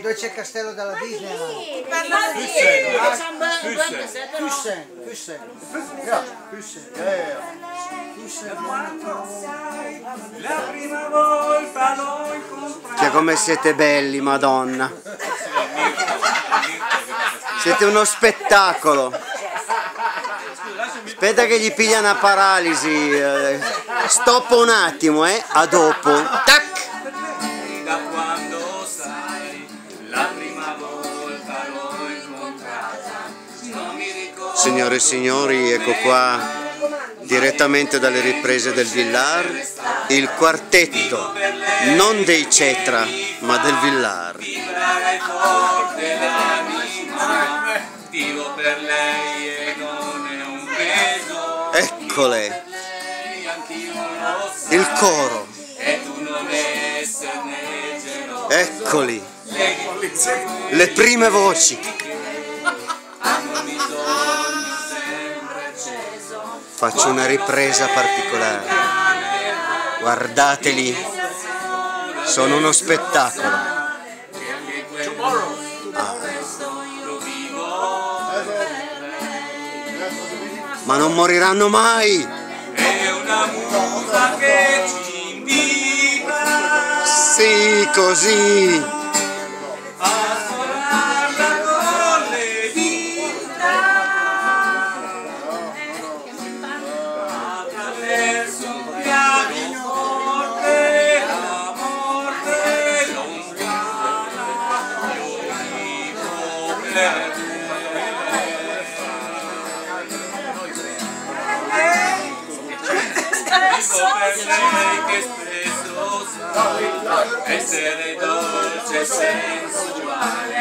dove c'è il castello della Disney? Küssen, Küssen. Küssen. La prima volta l'ho incontrato. Cioè come siete belli, madonna. Siete uno spettacolo. Aspetta che gli piglia una paralisi. eh. Stoppo un attimo, eh. A dopo. Tac! Signore e signori, ecco qua direttamente dalle riprese del Villar il quartetto non dei Cetra ma del Villar. Eccole, il coro, eccoli, le prime voci. Faccio una ripresa particolare. Guardateli, sono uno spettacolo. Lo vivo. Ma non moriranno mai! È una musa Sì, così!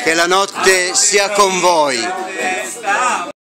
Che la notte sia con voi!